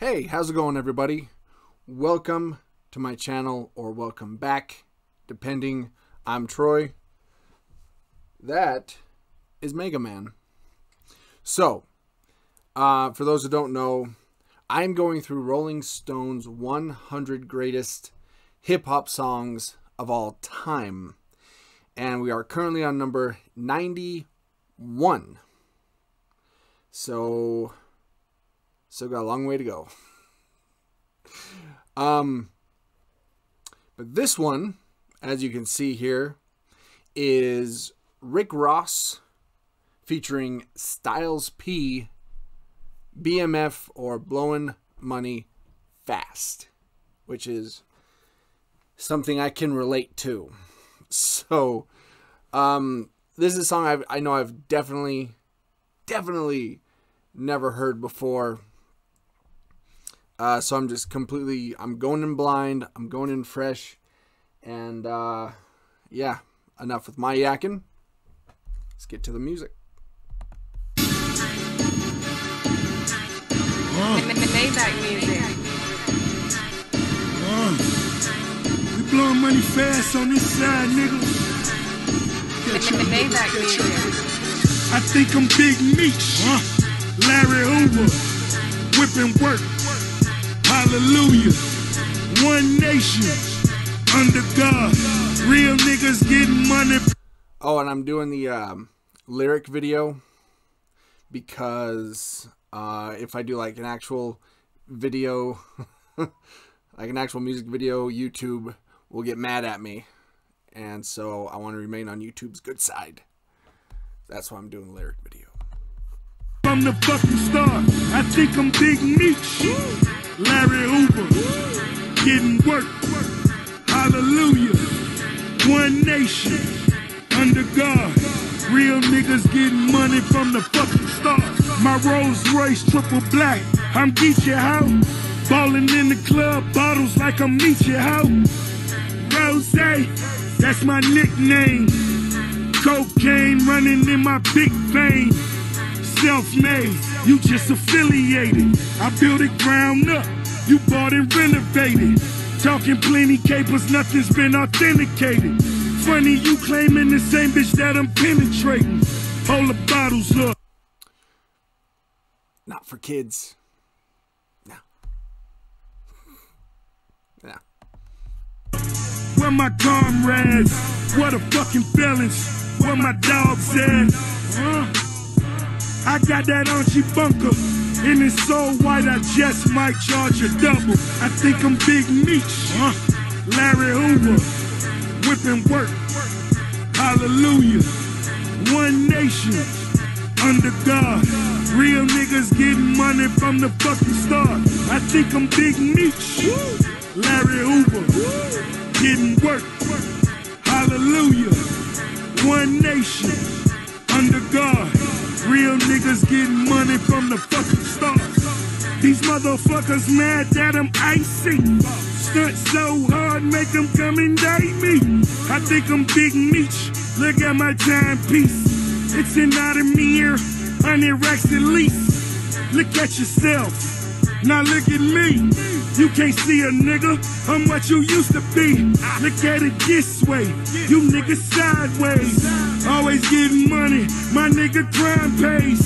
Hey, how's it going, everybody? Welcome to my channel, or welcome back, depending. I'm Troy. That is Mega Man. So, uh, for those who don't know, I'm going through Rolling Stone's 100 greatest hip hop songs of all time. And we are currently on number 91. So, still got a long way to go. Um, but this one, as you can see here, is Rick Ross featuring Styles P, BMF, or Blowing Money Fast, which is something I can relate to. So, um, this is a song I've, I know I've definitely, definitely never heard before. Uh, so I'm just completely, I'm going in blind, I'm going in fresh, and uh, yeah, enough with my yakking. Let's get to the music. Maybach music. Uh, we blowing money fast on this side, nigga. Catch up, Maybach catch up. music. I think I'm Big Meech, huh? Larry Hoover, whipping work. Hallelujah. One nation, under God. Real niggas getting money. Oh, and I'm doing the um, lyric video because uh, if I do like an actual video, like an actual music video, YouTube will get mad at me. And so I want to remain on YouTube's good side. That's why I'm doing a lyric video. from the fucking start. I think I'm Big Meech. Larry Hoover. Getting work. Hallelujah. One nation. Under God. Real niggas getting money from the fucking start. My Rolls Royce triple black. I'm Geechee how. Ballin' in the club, bottles like I'm Meechee how. Rose, that's my nickname. Cocaine running in my big vein. Self-made, you just affiliated. I built it ground up, you bought and renovated. Talking plenty capers, nothing's been authenticated. Funny you claiming the same bitch that I'm penetrating. Hold the bottles up. Not for kids. No. Yeah. Where my comrades? What a fucking feelings? Where my dogs at? Huh? I got that Archie Bunker. And it's so white I just might charge a double. I think I'm Big Meech. Huh? Larry Hoover. Whipping work. Hallelujah. One nation. Under God. Real niggas getting money from the fucking start. I think I'm Big Meech. Larry Hoover. Getting work. Hallelujah. One nation. Under God. Real niggas getting money from the fucking start. These motherfuckers mad that I'm icy. Stunt so hard, make them come indict me. I think I'm Big Meech. Look at my timepiece. It's an out of mirror, 100 racks at least. Look at yourself. Now look at me. You can't see a nigga. I'm what you used to be. Look at it this way. You niggas sideways. My nigga crime pays.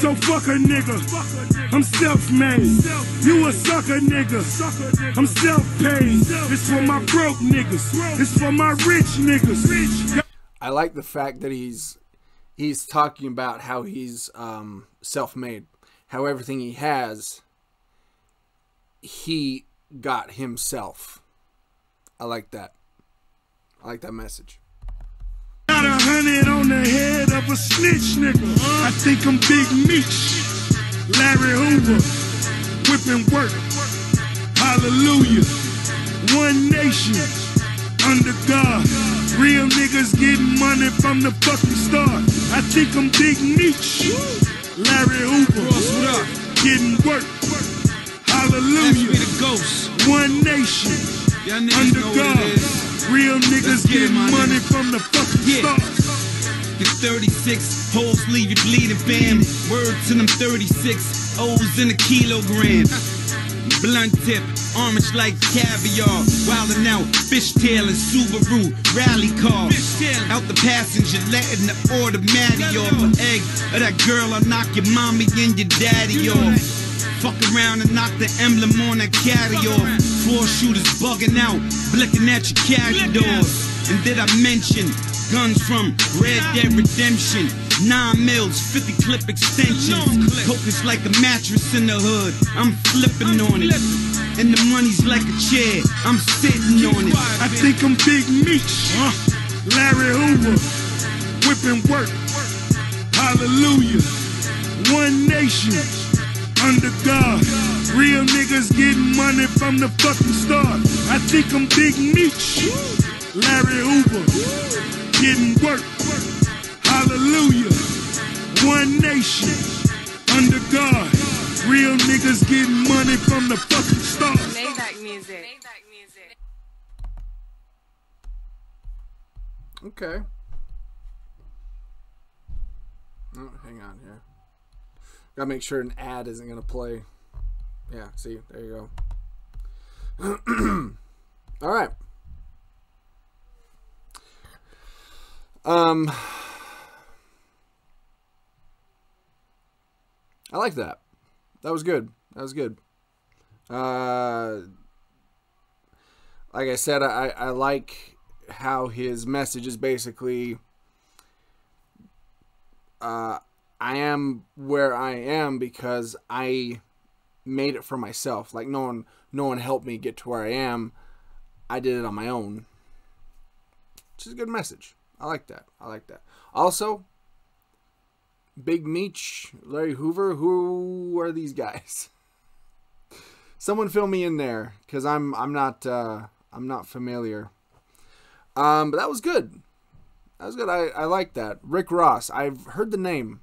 So fuck a nigga. I'm self-made. You a sucker nigga. I'm self-paid. It's for my broke niggas. It's for my rich niggas. I like the fact that he's he's talking about how he's um, self-made, how everything he has he got himself. I like that. I like that message. A hundred on the head of a snitch nigga. I think I'm Big Meech. Larry Hoover. Whipping work. Hallelujah. One nation. Under God. Real niggas getting money from the fucking start. I think I'm Big Meech. Larry Hoover. Getting work. Hallelujah. One nation. Under God. Real niggas get getting money from the fucking Yeah. start. Your 36 hoes leave you bleeding, fam. Word to them 36 O's in a kilogram. blunt tip, orange like caviar. Wildin' out, fishtail and Subaru rally car. Out the passenger, letting the automatic off. An egg of that girl, I'll knock your mommy and your daddy off. Fuck around and knock the emblem on that caddy off. Four shooters bugging out, blicking at your carry doors. And did I mention guns from Red Dead Redemption? Nine mils, 50 clip extensions. Coke is like a mattress in the hood. I'm flipping on it. And the money's like a chair. I'm sitting on it. I think I'm Big Meech. Larry Hoover. Whipping work. Hallelujah. One nation. Under God. Real niggas getting money from the fucking start. I think I'm Big Meech. Larry Hoover. Getting work. Hallelujah. One nation. Under God. Real niggas getting money from the fucking start. Maybach music. Maybach music. Okay. Oh, hang on here. Gotta make sure an ad isn't gonna play. Yeah, see, there you go. All right. Um, I like that. That was good. That was good. Uh, like I said, I, I like how his message is basically uh, I am where I am because I made it for myself. Like no one no one helped me get to where I am. I did it on my own. Which is a good message. I like that. I like that. Also, Big Meech, Larry Hoover, who are these guys? Someone fill me in there cuz I'm I'm not uh I'm not familiar. Um, but that was good. That was good. I, I like that. Rick Ross. I've heard the name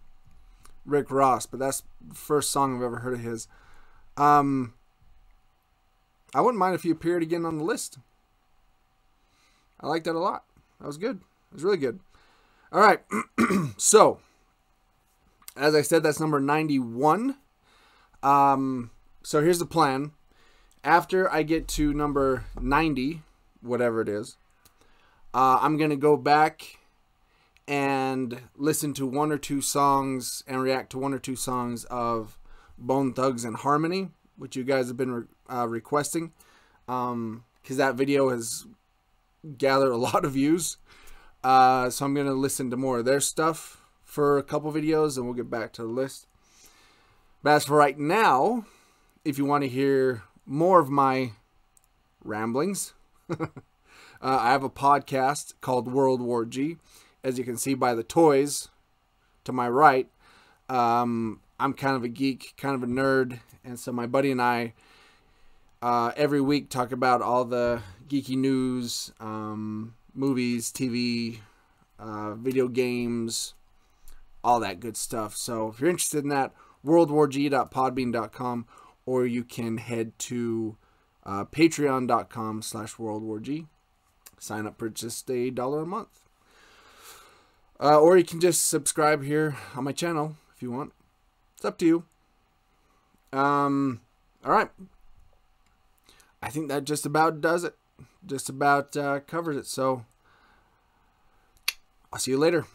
Rick Ross, but that's the first song I've ever heard of his. Um, I wouldn't mind if he appeared again on the list. I like that a lot. That was good. It was really good. All right. so, as I said, that's number 91. Um, so here's the plan. After I get to number 90, whatever it is, uh, I'm going to go back and listen to one or two songs and react to one or two songs of Bone Thugs-n-Harmony, which you guys have been re- uh, requesting. Because that video has gathered a lot of views. Uh, so I'm going to listen to more of their stuff for a couple videos and we'll get back to the list. But as for right now, if you want to hear more of my ramblings, uh, I have a podcast called World War G. As you can see by the toys to my right, um, I'm kind of a geek, kind of a nerd, and so my buddy and I uh, every week talk about all the geeky news, um, movies, TV, uh, video games, all that good stuff. So if you're interested in that, worldwarg.podbean.com, or you can head to uh, patreon.com slash worldwarg. Sign up for just a dollar a month. Uh, or you can just subscribe here on my channel if you want. It's up to you. Um, all right. I think that just about does it. Just about uh, covers it. So I'll see you later.